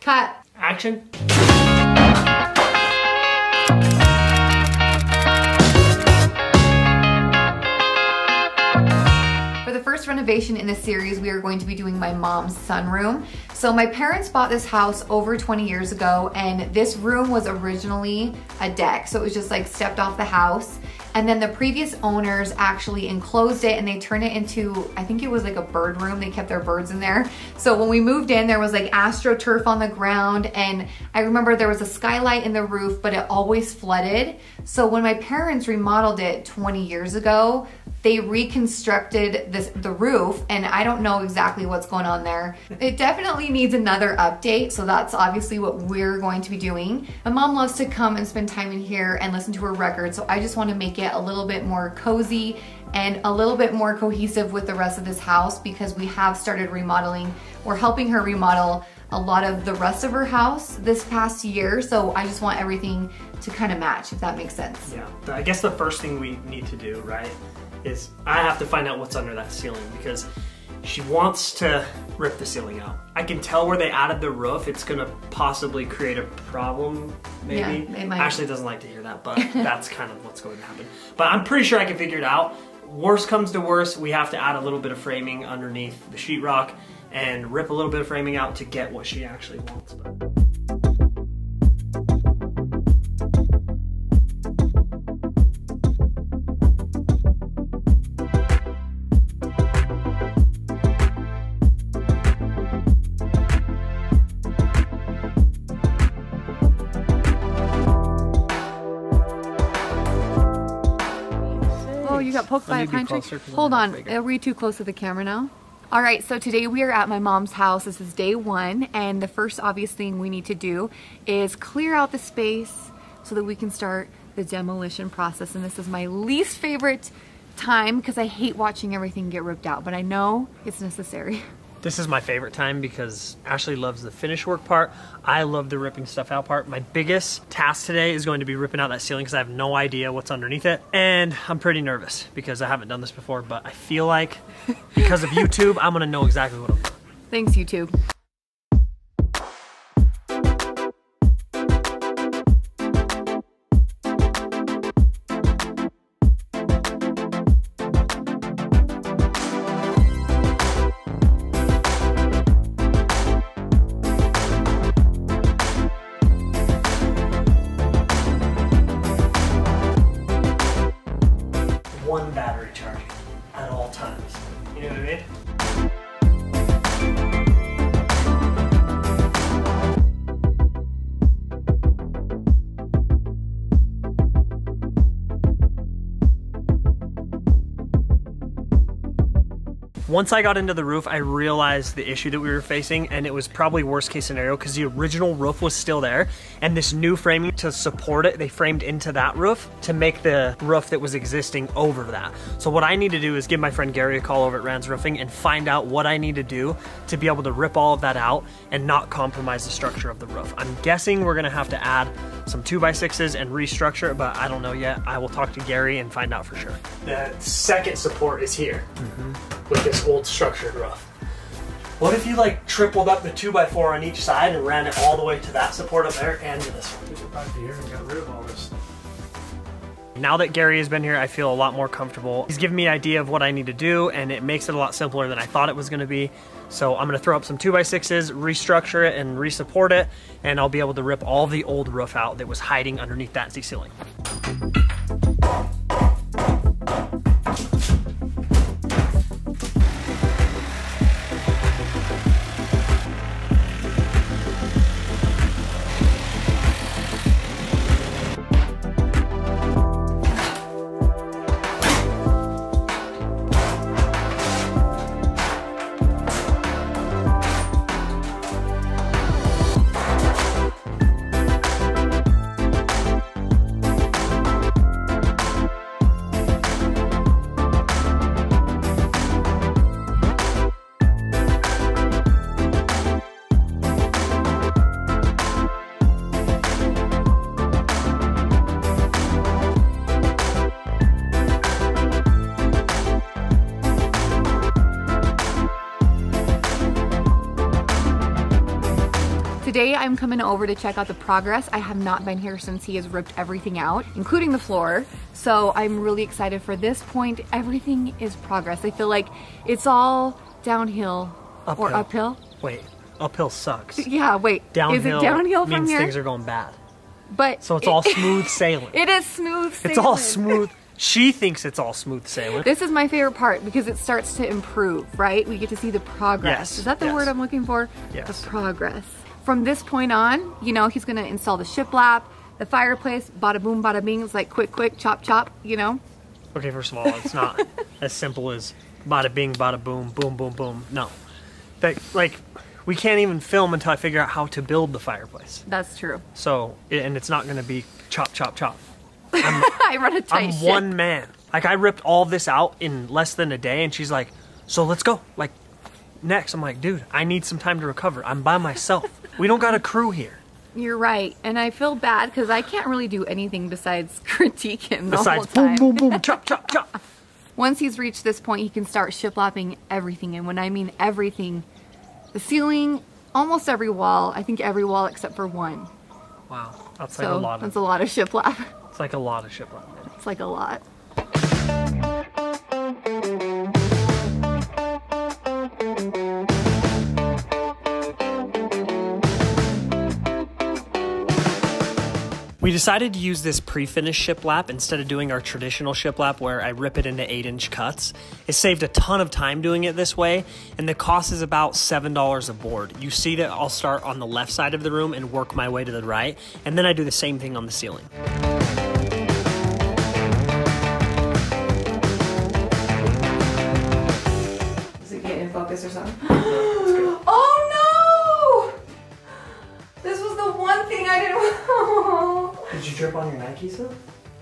Cut. Action. For the first renovation in the series, we are going to be doing my mom's sunroom. So my parents bought this house over 20 years ago and this room was originally a deck. So it was just like stepped off the house. And then the previous owners actually enclosed it and they turned it into, I think it was like a bird room. They kept their birds in there. So when we moved in, there was like astroturf on the ground. And I remember there was a skylight in the roof, but it always flooded. So when my parents remodeled it 20 years ago, they reconstructed this the roof and I don't know exactly what's going on there. It definitely needs another update, so that's obviously what we're going to be doing. My mom loves to come and spend time in here and listen to her records, so I just want to make it a little bit more cozy and a little bit more cohesive with the rest of this house because we have started remodeling. We're helping her remodel a lot of the rest of her house this past year, so I just want everything to kind of match, if that makes sense. Yeah, I guess the first thing we need to do, right, is I have to find out what's under that ceiling because she wants to rip the ceiling out. I can tell where they added the roof. It's gonna possibly create a problem, maybe. Yeah, it might. Ashley doesn't like to hear that, but that's kind of what's going to happen. But I'm pretty sure I can figure it out. Worst comes to worst, we have to add a little bit of framing underneath the sheetrock and rip a little bit of framing out to get what she actually wants. But. You got poked Let by a pine tree? Hold on, are we too close to the camera now? All right, so today we are at my mom's house. This is day one, and the first obvious thing we need to do is clear out the space so that we can start the demolition process. And this is my least favorite time because I hate watching everything get ripped out, but I know it's necessary. This is my favorite time because Ashley loves the finish work part. I love the ripping stuff out part. My biggest task today is going to be ripping out that ceiling because I have no idea what's underneath it. And I'm pretty nervous because I haven't done this before, but I feel like because of YouTube, I'm gonna know exactly what I'm doing. Thanks, YouTube. Once I got into the roof, I realized the issue that we were facing, and it was probably worst case scenario because the original roof was still there, and this new framing to support it, they framed into that roof to make the roof that was existing over that. So what I need to do is give my friend Gary a call over at Rand's Roofing and find out what I need to do to be able to rip all of that out and not compromise the structure of the roof. I'm guessing we're gonna have to add some two by sixes and restructure it, but I don't know yet. I will talk to Gary and find out for sure. The second support is here mm-hmm. with this old structured roof. What if you like tripled up the two by four on each side and ran it all the way to that support up there and to this one? here and got rid of all this. Now that Gary has been here, I feel a lot more comfortable. He's given me an idea of what I need to do, and it makes it a lot simpler than I thought it was going to be. So I'm going to throw up some 2x6s, restructure it, and resupport it, and I'll be able to rip all the old roof out that was hiding underneath that Z Today I'm coming over to check out the progress. I have not been here since he has ripped everything out, including the floor. So I'm really excited for this point. Everything is progress. I feel like it's all downhill Uphill. or uphill. Wait, uphill sucks. Yeah, wait. Downhill, is it downhill from means here? things are going bad. but So it's it- all smooth sailing. it is smooth. it's all smooth. She thinks it's all smooth sailing. This is my favorite part because it starts to improve, right? We get to see the progress. Yes, Is that the yes. word I'm looking for? Yes. The progress. From this point on, you know, he's gonna install the shiplap, the fireplace, bada boom, bada bing. It's like quick, quick, chop, chop, you know? Okay, first of all, it's not as simple as bada bing, bada boom, boom, boom, boom. No. That, like, we can't even film until I figure out how to build the fireplace. That's true. So, and it's not going to be chop, chop, chop. I run a tight I'm ship. one man. Like, I ripped all this out in less than a day, and she's like, so let's go. Like, next. I'm like, dude, I need some time to recover. I'm by myself. We don't got a crew here. You're right. And I feel bad because I can't really do anything besides critique him the Besides, whole boom, time. boom, boom, chop, chop, chop. Once he's reached this point, he can start shiplapping everything. And when I mean everything, the ceiling, almost every wall, I think every wall except for one. Wow, that's like a lot that's a lot of shiplap. It's like a lot of shit. It's like a lot. We decided to use this pre-finished shiplap instead of doing our traditional shiplap where I rip it into 8-inch cuts. It saved a ton of time doing it this way, and the cost is about $7 a board. You see that I'll start on the left side of the room and work my way to the right, and then I do the same thing on the ceiling. Didn't. Did you drip on your Nikes though?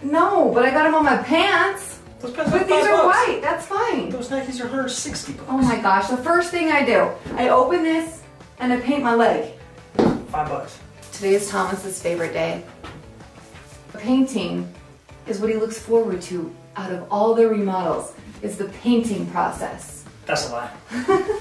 no, but I got them on my pants. Those pants But these are white. That's fine. Those Nikes are 160 bucks. Oh my gosh! The first thing I do, I open this and I paint my leg. Five bucks. Today is Thomas's favorite day. Painting is what he looks forward to out of all the remodels. Is the painting process. That's a lie.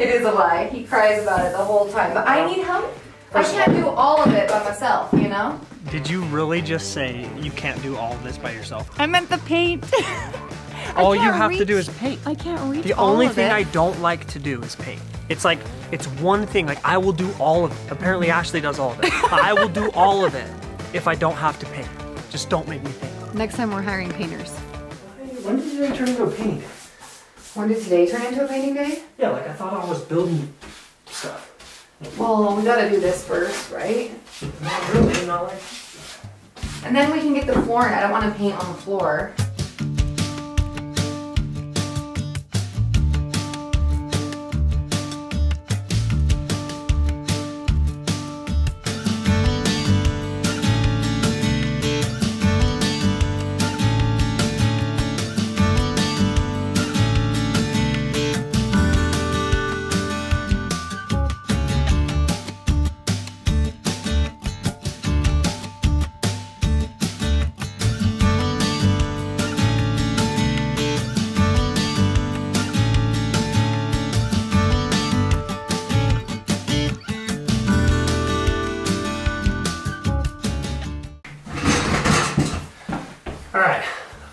It is a lie. He cries about it the whole time. But I need help. I can't do all of it by myself, you know? Did you really just say you can't do all of this by yourself? I meant the paint. All you can't have to do is paint. I can't reach The all only of thing it. I don't like to do is paint. It's like it's one thing. Like I will do all of it. Apparently Ashley does all of it. I will do all of it if I don't have to paint. Just don't make me paint. Next time we're hiring painters. When did today turn into a painting? When did today turn into a painting day? Yeah, like I thought I was building stuff. Well, we gotta do this first, right? And then we can get the floor in. I don't wanna paint on the floor.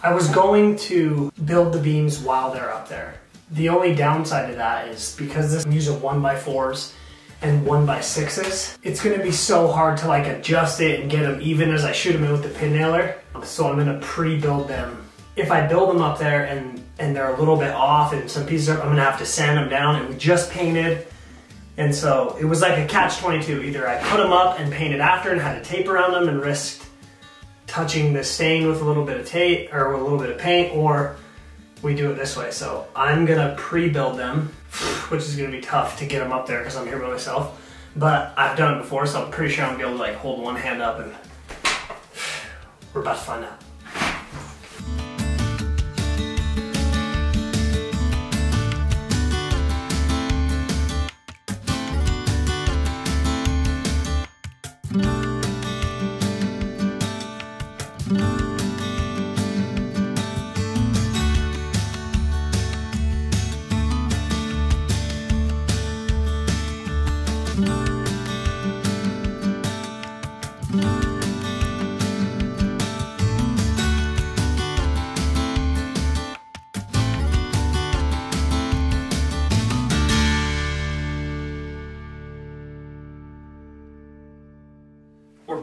I was going to build the beams while they're up there. The only downside to that is because this I'm using one by fours and one by sixes, it's gonna be so hard to like adjust it and get them even as I shoot them in with the pin nailer. So I'm gonna pre-build them. If I build them up there and and they're a little bit off and some pieces are, I'm gonna have to sand them down. And we just painted, and so it was like a catch-22. Either I put them up and painted after and had a tape around them and risked touching the stain with a little bit of tape or with a little bit of paint, or we do it this way. So I'm gonna pre-build them, which is gonna be tough to get them up there because I'm here by myself. But I've done it before, so I'm pretty sure I'm gonna be able to like hold one hand up and we're about to find out.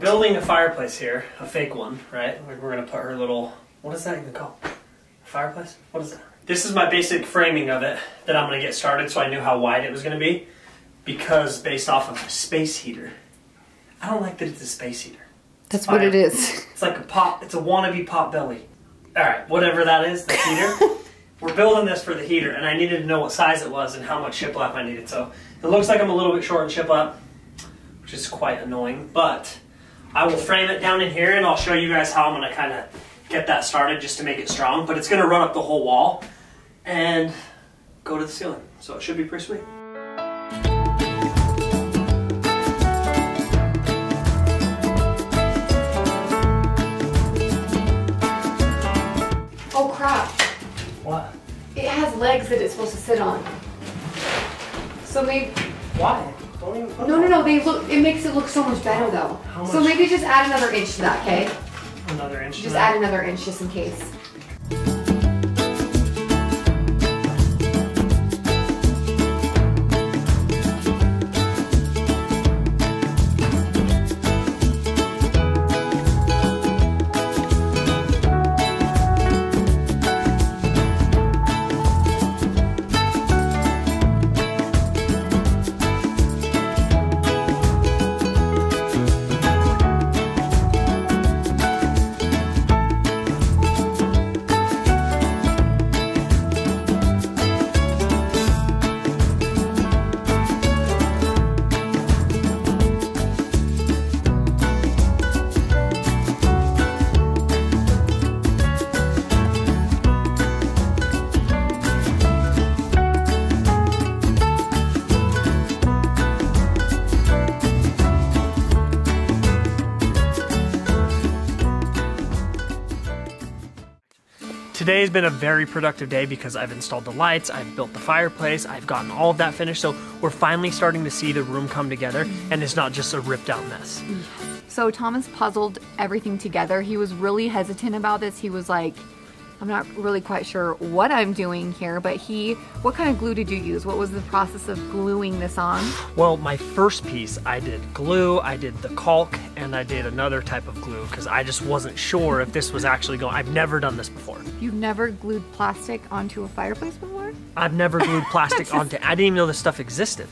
Building a fireplace here, a fake one, right? We're we're gonna put her little, what is that even called? Fireplace? What is that? This is my basic framing of it that I'm gonna get started so I knew how wide it was gonna be because based off of a space heater. I don't like that it's a space heater. That's what what it is. It's like a pop, it's a wannabe pop belly. Alright, whatever that is, the heater. We're building this for the heater and I needed to know what size it was and how much shiplap I needed. So it looks like I'm a little bit short in shiplap, which is quite annoying, but I will frame it down in here and I'll show you guys how I'm gonna kind of get that started just to make it strong. But it's gonna run up the whole wall and go to the ceiling. So it should be pretty sweet. Oh crap. What? It has legs that it's supposed to sit on. So maybe Why? Don't even put no no no they look it makes it look so much better though. So maybe just add another inch to that, okay? another inch. Just add another inch just in case. Today's been a very productive day because I've installed the lights, I've built the fireplace, I've gotten all of that finished. So we're finally starting to see the room come together and it's not just a ripped out mess. So Thomas puzzled everything together. He was really hesitant about this. He was like, I'm not really quite sure what I'm doing here, but he, what kind of glue did you use? What was the process of gluing this on? Well, my first piece, I did glue, I did the caulk, and I did another type of glue because I just wasn't sure if this was actually going. I've never done this before. You've never glued plastic onto a fireplace before? I've never glued plastic onto. I didn't even know this stuff existed.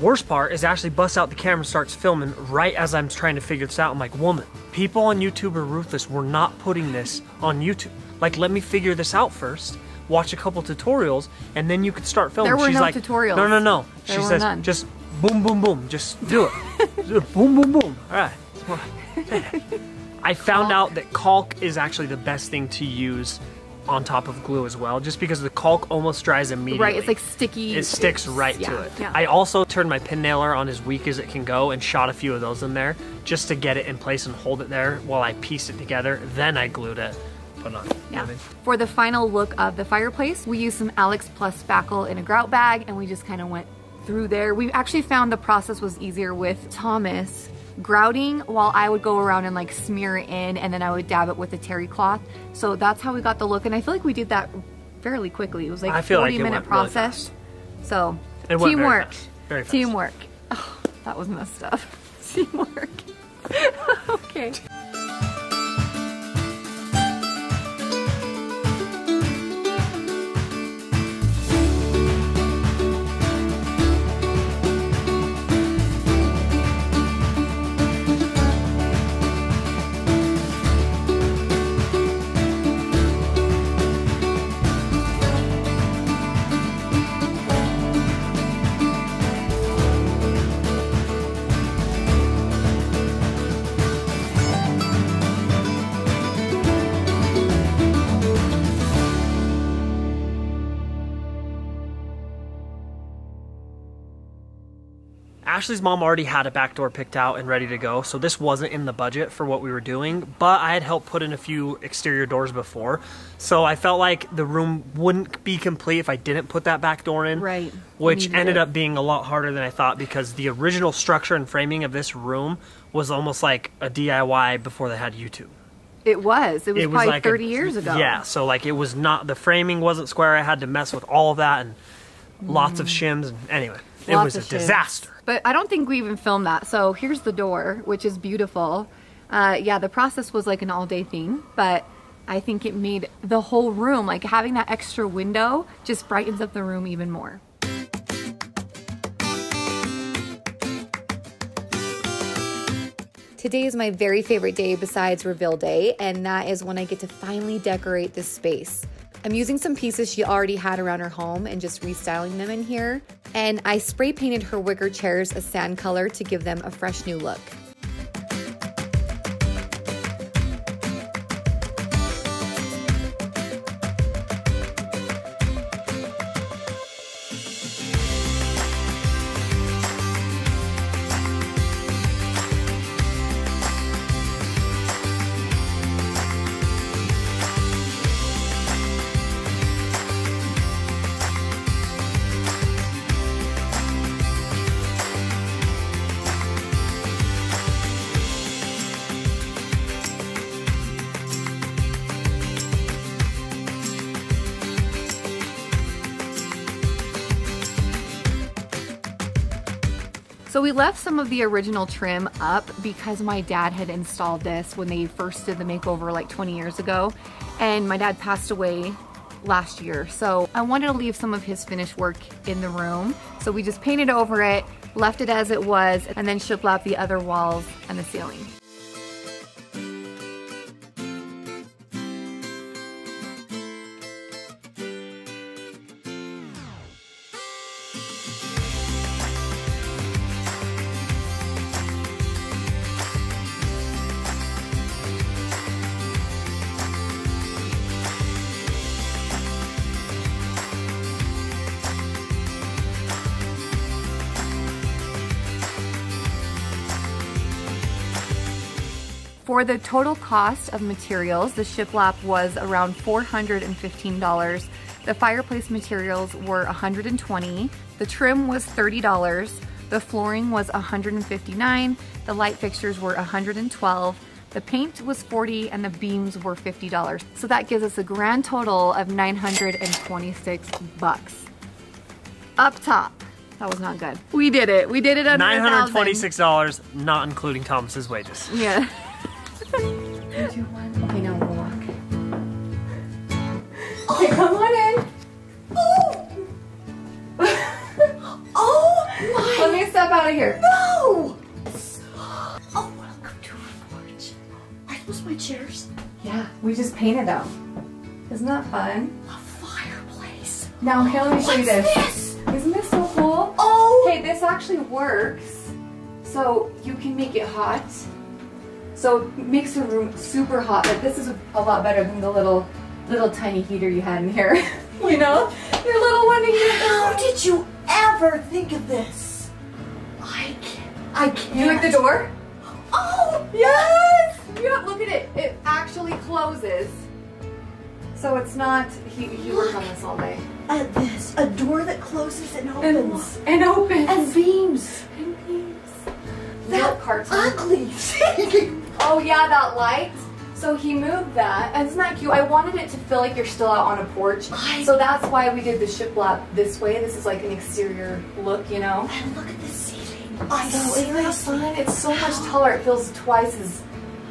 Worst part is Ashley busts out the camera, and starts filming right as I'm trying to figure this out. I'm like, woman, people on YouTube are ruthless. We're not putting this on YouTube. Like, let me figure this out first. Watch a couple tutorials, and then you could start filming. There were She's no like, tutorials. No, no, no. There she says, none. just boom, boom, boom. Just do it. Just boom, boom, boom. All right. I found out that caulk is actually the best thing to use on top of glue as well, just because the caulk almost dries immediately. Right, it's like sticky. It sticks right to it. yeah. I also turned my pin nailer on as weak as it can go and shot a few of those in there just to get it in place and hold it there while I pieced it together. Then I glued it. Put it on. You know Yeah. For the final look of the fireplace, we used some Alex Plus spackle in a grout bag and we just kind of went through there. We actually found the process was easier with Thomas grouting while I would go around and like smear it in and then I would dab it with a terry cloth. So that's how we got the look and I feel like we did that fairly quickly. It was like a feel 40 like minute went really process. so It went very teamwork. fast. Very fast. Teamwork. Oh, that was messed up. Teamwork. okay. Ashley's mom already had a back door picked out and ready to go, so this wasn't in the budget for what we were doing, but I had helped put in a few exterior doors before. So I felt like the room wouldn't be complete if I didn't put that back door in. Right. Which ended it. up being a lot harder than I thought because the original structure and framing of this room was almost like a DIY before they had YouTube. It was. It was probably like a- 30 years ago. Yeah, so like it was not the framing wasn't square. I had to mess with all of that and lots of Mm. shims and anyway. It Lots was a of shifts. disaster. But I don't think we even filmed that. So here's the door, which is beautiful. Uh, yeah, the process was like an all day thing, but I think it made the whole room, like having that extra window just brightens up the room even more. Today is my very favorite day besides reveal day, and that is when I get to finally decorate this space. I'm using some pieces she already had around her home and just restyling them in here. And I spray painted her wicker chairs a sand color to give them a fresh new look. So we left some of the original trim up because my dad had installed this when they first did the makeover like 20 years ago. And my dad passed away last year. So I wanted to leave some of his finished work in the room. So we just painted over it, left it as it was, and then shiplap the other walls and the ceiling. For the total cost of materials, the shiplap was around $415. The fireplace materials were 120. The trim was $30. The flooring was 159. The light fixtures were 112. The paint was 40 and the beams were $50. So that gives us a grand total of 926 bucks. Up top. That was not good. We did it. We did it under $926, not including Thomas's wages. Yeah. Two, one. Okay, now we'll walk. Okay, come on in. Oh oh my! Let me step out of here. No! Oh, welcome to our porch. Are those my chairs? Yeah, we just painted them. Isn't that fun? A fireplace. Now, here, let me show you this. this? Isn't this so cool? Oh! Okay, this actually works. So you can make it hot. So it makes the room super hot. But this is a lot better than the little, little tiny heater you had in here. you know, your little one in here. How did you ever think of this? I can't. I can't. You like the door? Oh! Yes! Yeah, look at it. It actually closes. So it's not, he, he worked on this all day. At this. A door that closes and And, opens. and opens. And beams. And beams. That cartoon. ugly thing. Oh yeah, that light. So he moved that. And isn't that cute? I wanted it to feel like you're still out on a porch. So that's why we did the shiplap this way. This is like an exterior look, you know? And look at the ceiling. I So isn't that fun? It's so much taller. It feels twice as,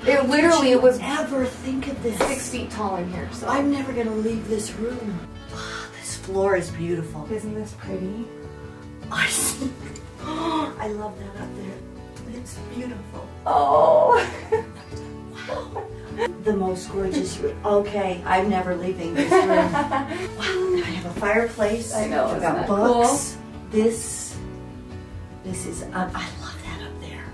it literally, was ever think of this? six feet tall in here. So I'm never gonna leave this room. Ah, this floor is beautiful. Isn't this pretty? I see. I love that up there. It's beautiful. Oh. The most gorgeous room. Okay, I'm never leaving this room. Wow, I have a fireplace. I know, I've got that books. This, this is. Um, I love that up there.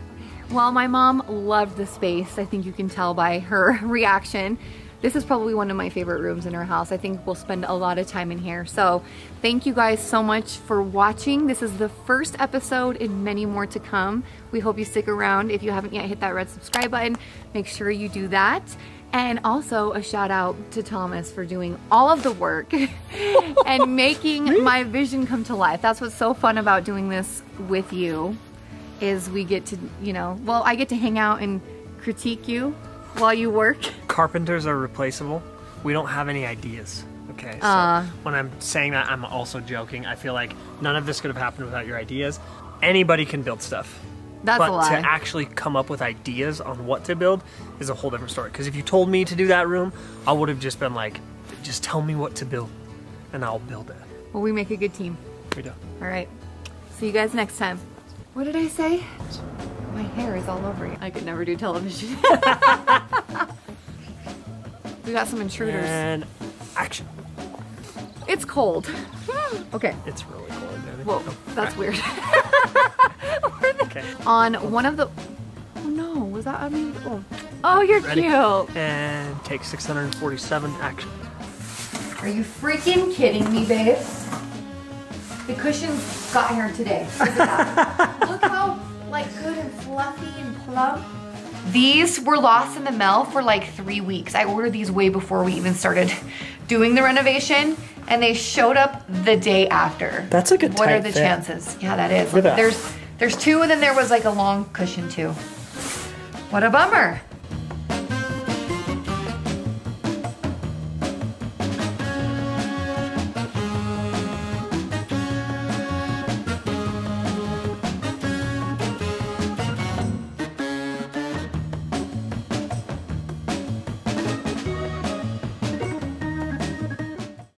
Well, my mom loved the space. I think you can tell by her reaction. This is probably one of my favorite rooms in our house. I think we'll spend a lot of time in here. So thank you guys so much for watching. This is the first episode and many more to come. We hope you stick around. If you haven't yet hit that red subscribe button, make sure you do that. And also a shout out to Thomas for doing all of the work and making my vision come to life. That's what's so fun about doing this with you is we get to, you know, well, I get to hang out and critique you while you work. Carpenters are replaceable. We don't have any ideas. Okay, so Uh. when I'm saying that, I'm also joking. I feel like none of this could have happened without your ideas. Anybody can build stuff. That's but a lie. to actually come up with ideas on what to build is a whole different story. Because if you told me to do that room, I would have just been like, just tell me what to build, and I'll build it. Well, we make a good team. We do. All right. See you guys next time. What did I say? My hair is all over you. I could never do television. we got some intruders. And action. It's cold. okay. It's really cold. Danny. Whoa, Oh, that's weird. Okay. On one of the. Oh no, was that on me? Oh, oh you're Ready? cute. And take 647 action. Are you freaking kidding me, babe? The cushions got here today. Look. Look how like good and fluffy and plump. These were lost in the mail for like three weeks. I ordered these way before we even started doing the renovation, and they showed up the day after. That's a good What are the fit. chances? Yeah, that is. Look that. There's there's two, and then there was like a long cushion too. What a bummer.